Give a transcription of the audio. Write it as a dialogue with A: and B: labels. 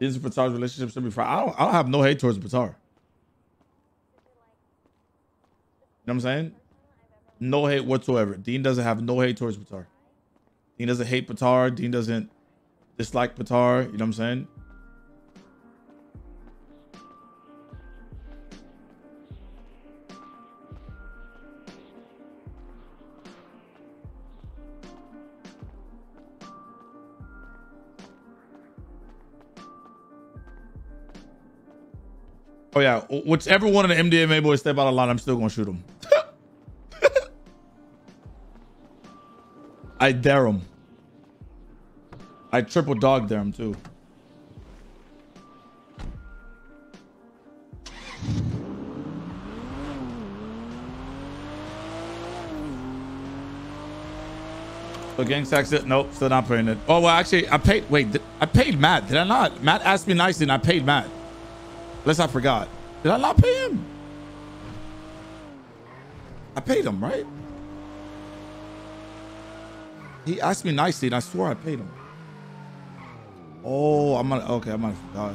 A: Dean's and Patar's relationship should be fine. I don't, I don't have no hate towards Patar. You know what I'm saying? No hate whatsoever. Dean doesn't have no hate towards Patar. Dean doesn't hate Patar. Dean doesn't dislike Patar. You know what I'm saying? Oh yeah, whichever one of the MDMA boys step out of line, I'm still gonna shoot him. I dare him. I triple dog dare him too. So gang tax it? Nope, still not paying it. Oh well, actually, I paid. Wait, I paid Matt. Did I not? Matt asked me nicely, and I paid Matt. Unless I forgot. Did I not pay him? I paid him, right? He asked me nicely, and I swore I paid him. Oh, I'm gonna. Okay, I might have forgot.